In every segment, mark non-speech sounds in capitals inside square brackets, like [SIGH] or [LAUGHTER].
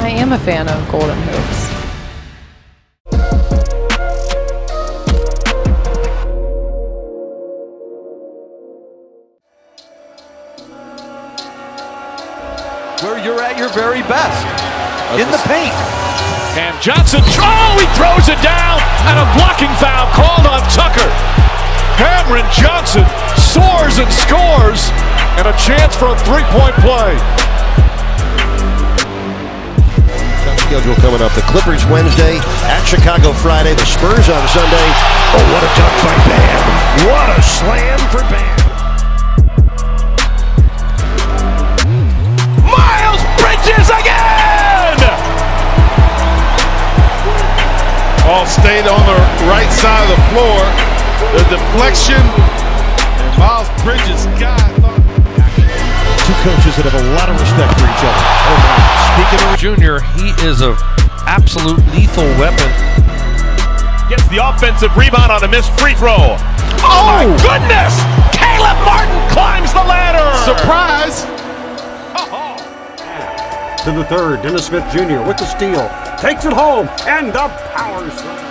I am a fan of Golden Hoops. Where you're at your very best. In the paint. And Johnson, oh, he throws it down, and a blocking foul called on Tucker. Cameron Johnson soars and scores, and a chance for a three-point play. Schedule coming up. The Clippers Wednesday, at Chicago Friday, the Spurs on Sunday. Oh, what a dunk by Bam. What a slam for Bam. Miles Bridges again! All stayed on the right side of the floor. The deflection, and Miles Bridges got. Two coaches that have a lot of respect for each other. Oh, my. Speaking of Junior, he is an absolute lethal weapon. Gets the offensive rebound on a missed free throw. Oh, my oh. goodness! Caleb Martin climbs the ladder! Surprise! Oh. to the third. Dennis Smith Jr. with the steal. Takes it home. And the power slam.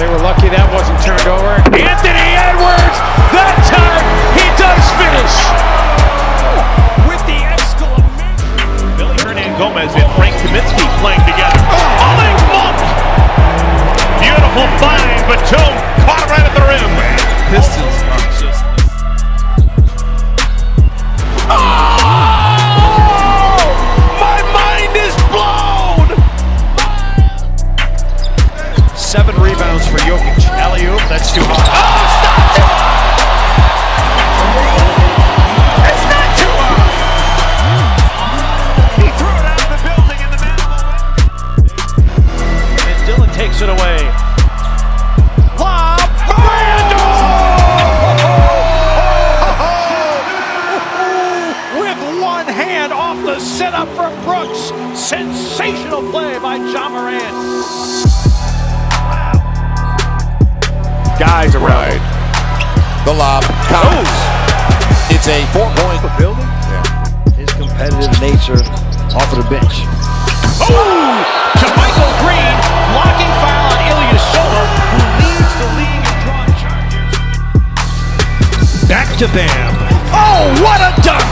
They were lucky that wasn't turned over. Anthony Edwards! That time he does finish! With the exclamation. Willy Hernangomez and Frank Kaminsky playing together. Oh, they bumped! Beautiful find, but Tome caught right at the rim. Pistons for Jokic. Alley-oop, that's too high. Oh, Guys around. The lob counts. Oh. It's a four-point building? His competitive nature off of the bench. Oh! To Michael Green, blocking foul on Ilyasova, who leads the league in drawn charges. Back to Bam. Oh, what a dunk!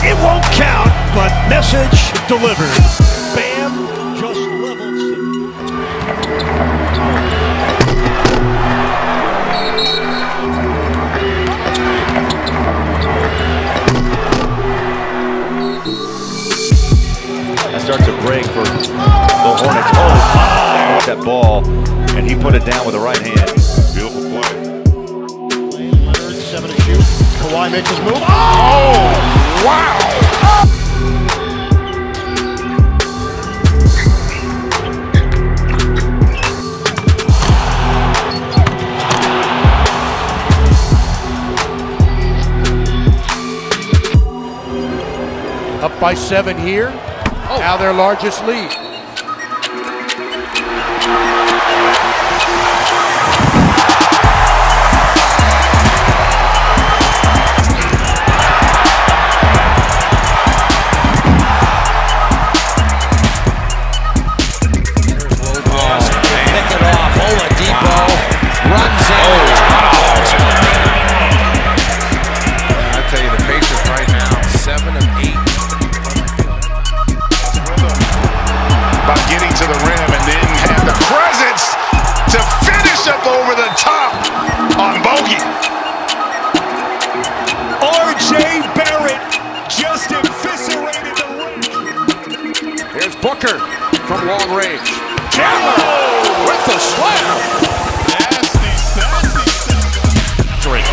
It won't count, but message delivered. That ball, and he put it down with the right hand. Beautiful play. Seven to shoot. Kawhi makes his move. Oh! Wow! Up by seven here. Oh. Now their largest lead. To the rim and then have the presence to finish up over the top on Bogey. R.J. Barrett just eviscerated the rim. Here's Booker from long range. Chandler with the slam. Nasty, nasty. Drake.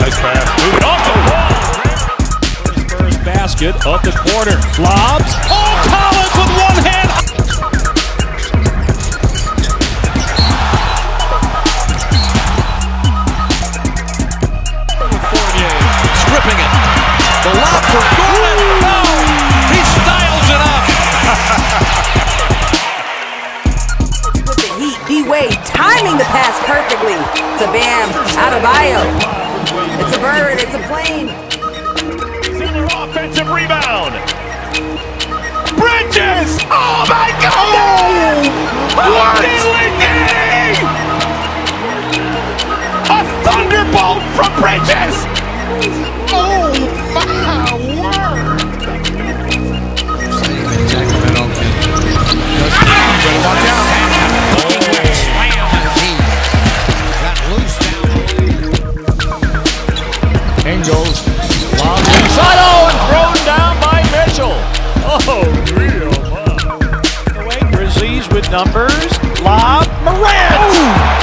Nice pass. Moving off the wall. Spurs basket up the corner. Lobs. Oh, Collins with one Adebayo. It's a bird. It's a plane. Similar offensive rebound. Bridges. Oh my God! Oh, what? A thunderbolt from Bridges. With numbers. Lob. Morant.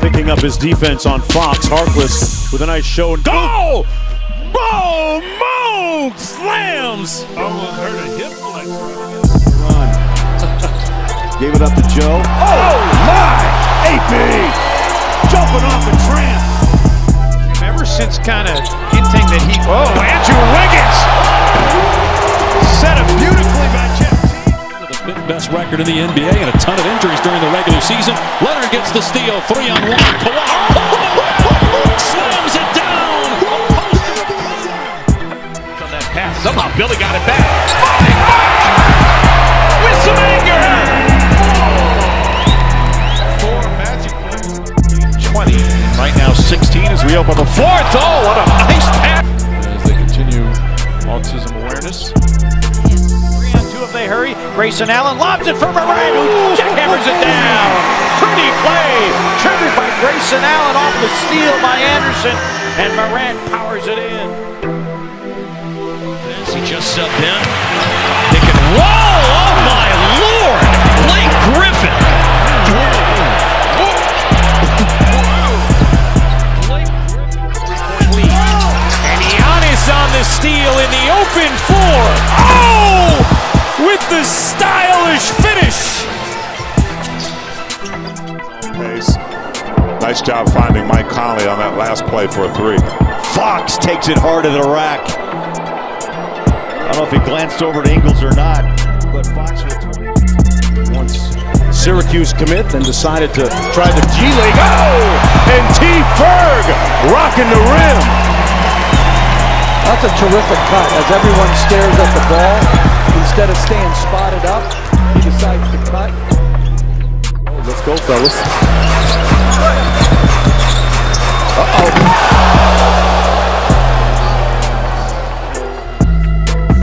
Picking up his defense on Fox. Harkless with a nice show and go! Bo Moog slams! Almost hurt a hip Run. [LAUGHS] Gave it up to Joe. Oh my! AP! Jumping off the tramp. Ever since kind of hinting that he. Oh, Andrew Wiggins! Set up beautifully by Jeff. The fifth best record in the NBA and a ton of injuries during the regular season. Leonard gets the steal, three on one. Slams it down. On that pass. Somehow Billy got it back. Falling back! With some 16 as the fourth. Oh, what a nice pass! As they continue autism awareness. Three on two if they hurry. Grayson Allen lobs it for Morant, who jackhammers it down. Pretty play, triggered by Grayson Allen off the steal by Anderson, and Morant powers it in. He just subbed in. Steal in the open floor. Oh! With the stylish finish. Pace. Nice job finding Mike Conley on that last play for a three. Fox takes it hard to the rack. I don't know if he glanced over to Ingles or not, but Fox with 20. Once Syracuse commit, then decided to try the G League. Oh! And T. Ferg rocking the rim. That's a terrific cut as everyone stares at the ball. Instead of staying spotted up, he decides to cut. Oh, let's go, fellas.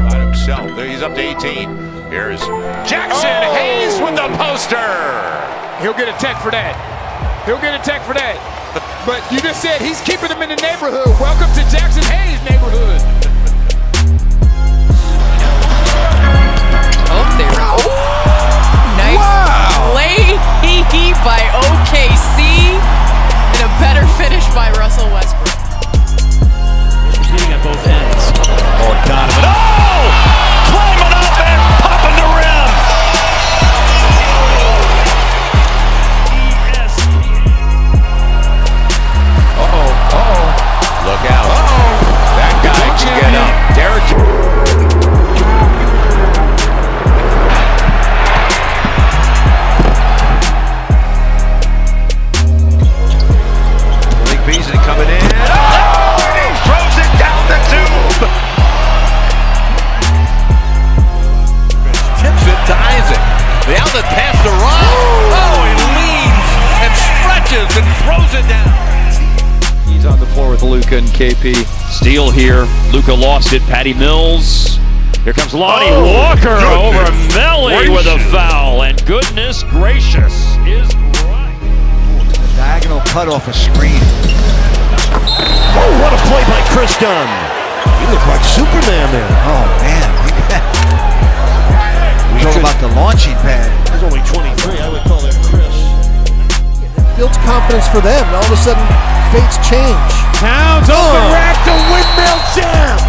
By himself. There he's up to 18. Here's Jaxson Hayes with the poster. He'll get a tech for that. He'll get a tech for that. But you just said he's keeping them in the neighborhood. Welcome to Jaxson Hayes neighborhood. Oh, they were. Oh, nice play [LAUGHS] by OKC and a better finish by Russell Westbrook. Luka and KP. Steal here. Luka lost it. Patty Mills. Here comes Lonnie Oh, Walker over goodness Melli with a foul. And goodness gracious is right. the Diagonal cut off a screen. Oh, what a play by Kris Dunn. You look like Superman there. Oh, man. [LAUGHS] We talk about the launching pad. He's only 23. I would call that Kris. Builds confidence for them. All of a sudden, fates change. Towns open rack to windmill jam.